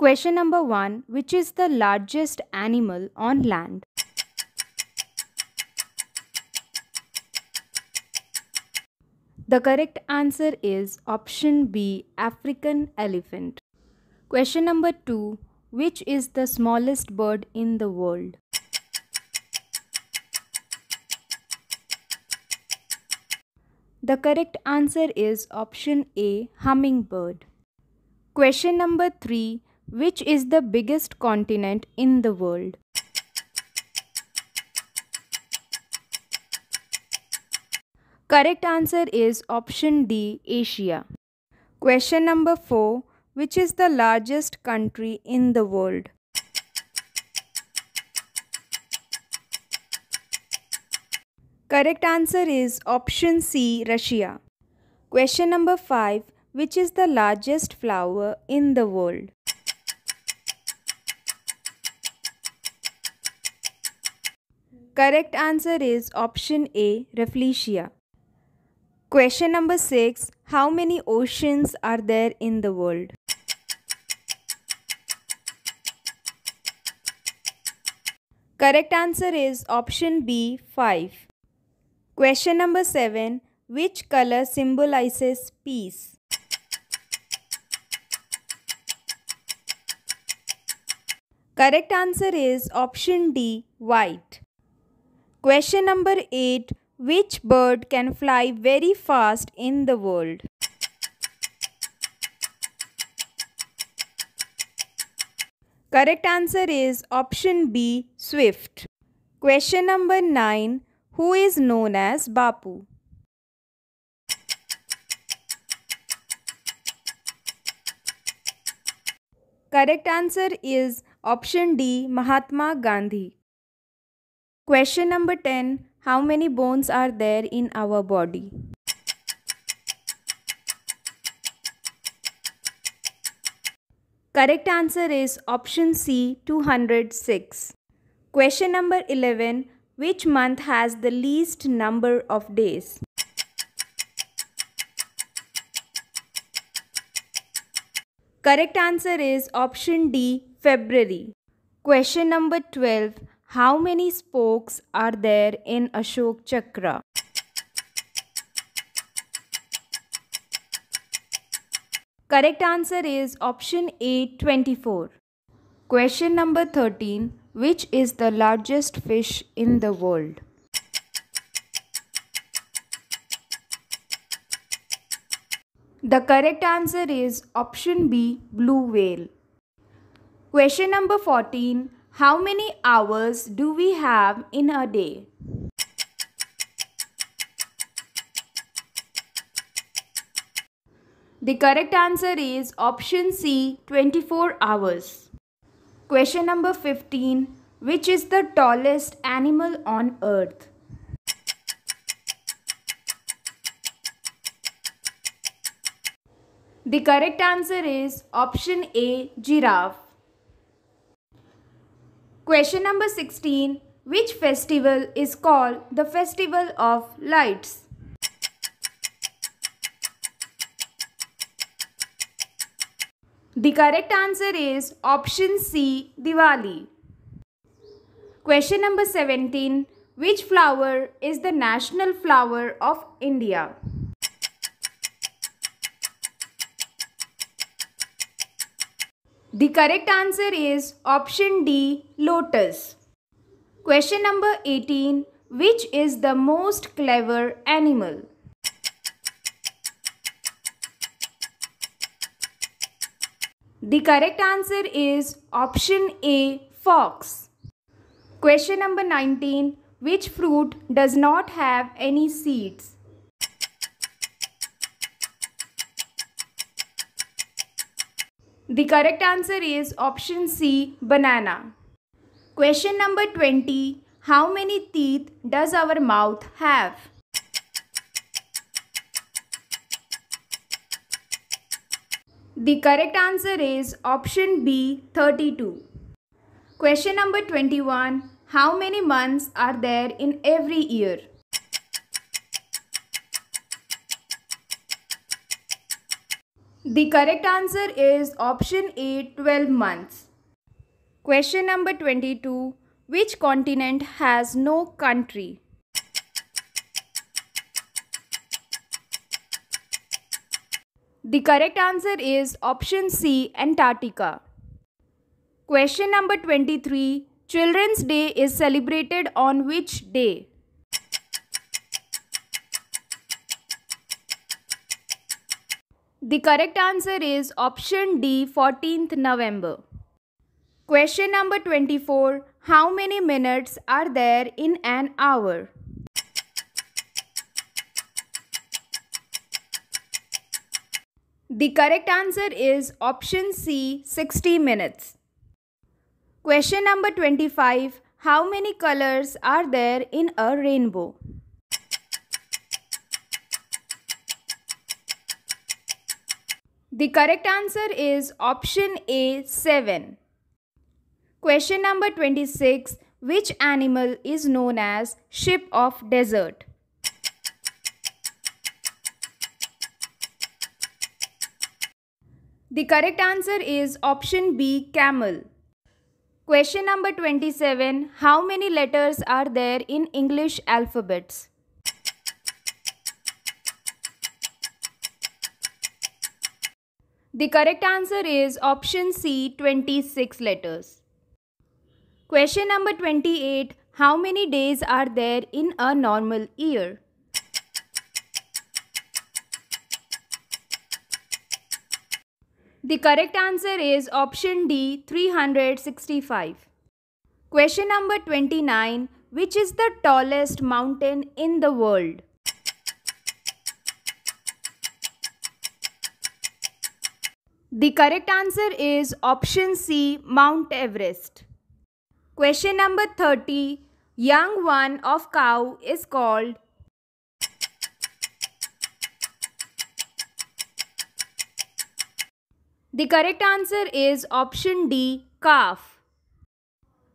Question number 1 Which is the largest animal on land? The correct answer is option B African elephant. Question number 2 Which is the smallest bird in the world? The correct answer is option A hummingbird. Question number 3 Which is the biggest continent in the world? Correct answer is option D Asia. Question number 4 Which is the largest country in the world? Correct answer is option C Russia. Question number 5 Which is the largest flower in the world? Correct answer is option A Rafflesia. Question number 6 How many oceans are there in the world? Correct answer is option B 5. Question number 7 Which color symbolizes peace? Correct answer is option D white. Question number 8 Which bird can fly very fast in the world? Correct answer is option B swift. Question number 9 Who is known as Bapu? Correct answer is option D Mahatma Gandhi. Question number 10 How many bones are there in our body? Correct answer is option C 206. Question number 11 Which month has the least number of days? Correct answer is option D February. Question number 12 How many spokes are there in Ashok Chakra? Correct answer is option A 24. Question number 13 Which is the largest fish in the world? The correct answer is option B blue whale. Question number 14 How many hours do we have in a day? The correct answer is option C 24 hours. Question number 15 Which is the tallest animal on earth? The correct answer is option A giraffe. Question number 16 Which festival is called the Festival of Lights? The correct answer is option C Diwali. Question number 17 Which flower is the national flower of India? The correct answer is option D lotus. Question number 18 Which is the most clever animal? The correct answer is option A fox. Question number 19 Which fruit does not have any seeds? The correct answer is option C banana. Question number 20 How many teeth does our mouth have? The correct answer is option B 32. Question number 21 How many months are there in every year? The correct answer is option A 12 months. Question number 22. Which continent has no country? The correct answer is option C Antarctica. Question number 23. Children's Day is celebrated on which day? The correct answer is option D 14th November. Question number 24. How many minutes are there in an hour? The correct answer is option C 60 minutes. Question number 25. How many colors are there in a rainbow? The correct answer is option A 7. Question number 26. Which animal is known as ship of desert? The correct answer is option B camel. Question number 27. How many letters are there in English alphabets? The correct answer is option C 26 letters. Question number 28. How many days are there in a normal year? The correct answer is option D 365. Question number 29. Which is the tallest mountain in the world? The correct answer is option C Mount Everest. Question number 30. Young one of cow is called The correct answer is option D calf.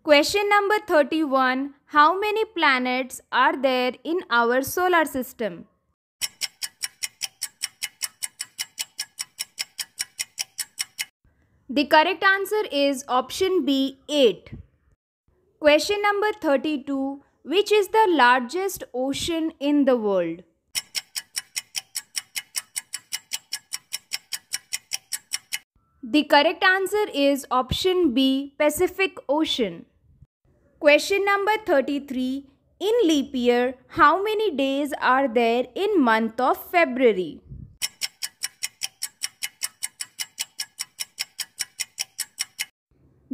Question number 31. How many planets are there in our solar system? The correct answer is option B 8. Question number 32. Which is the largest ocean in the world? The correct answer is option B Pacific Ocean. Question number 33. In leap year, how many days are there in month of February?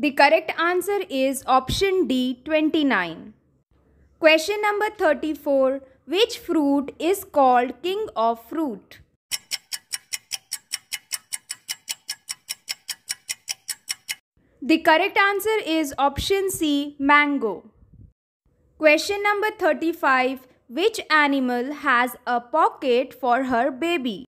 The correct answer is option D 29. Question number 34. Which fruit is called king of fruit? The correct answer is option C mango. Question number 35. Which animal has a pocket for her baby?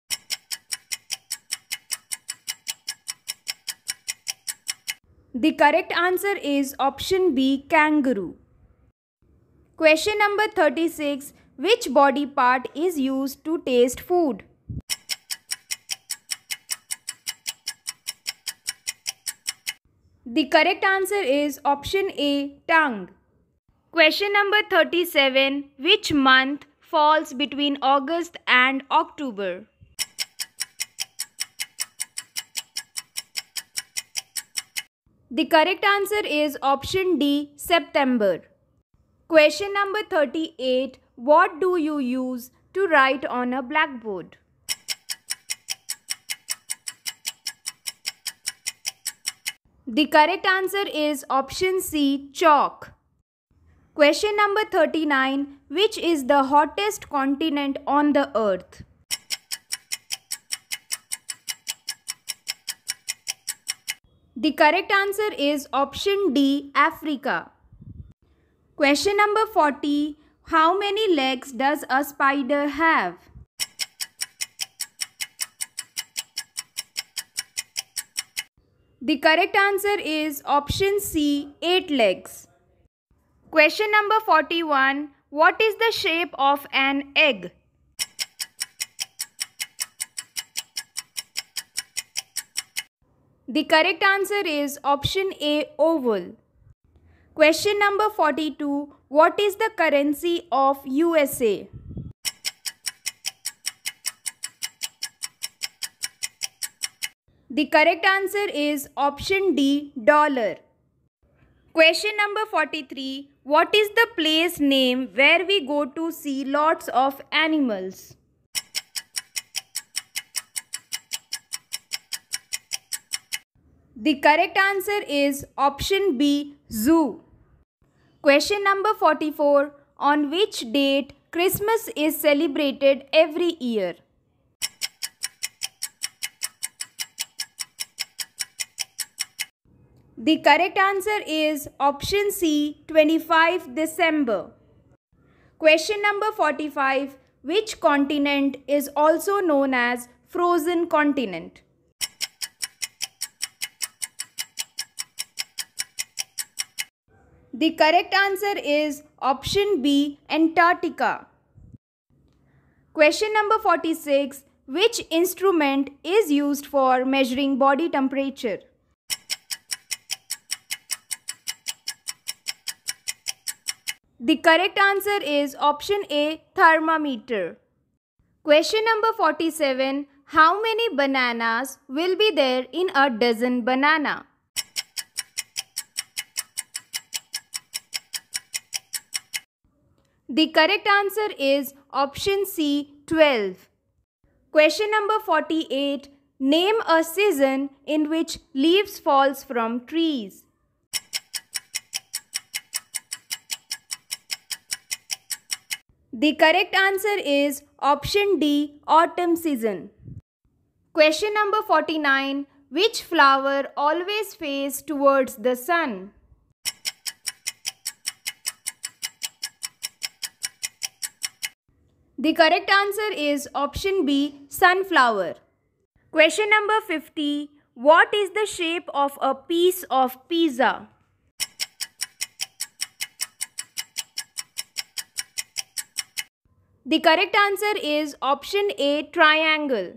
The correct answer is option B kangaroo. Question number 36. Which body part is used to taste food? The correct answer is option A tongue. Question number 37. Which month falls between August and October? The correct answer is option D September. Question number 38. What do you use to write on a blackboard? The correct answer is option C chalk. Question number 39. Which is the hottest continent on the earth? The correct answer is option D Africa. Question number 40. How many legs does a spider have? The correct answer is option C 8 legs. Question number 41. What is the shape of an egg? The correct answer is option A oval. Question number 42. What is the currency of USA? The correct answer is option D dollar. Question number 43. What is the place name where we go to see lots of animals? The correct answer is option B zoo. Question number 44. On which date Christmas is celebrated every year? The correct answer is option C 25 December. Question number 45. Which continent is also known as frozen continent? The correct answer is option B Antarctica. Question number 46. Which instrument is used for measuring body temperature? The correct answer is option A thermometer. Question number 47. How many bananas will be there in a dozen banana? The correct answer is option C 12. Question number 48. Name a season in which leaves falls from trees. The correct answer is option D autumn season. Question number 49. Which flower always face towards the sun? The correct answer is option B sunflower. Question number 50. What is the shape of a piece of pizza? The correct answer is option A triangle.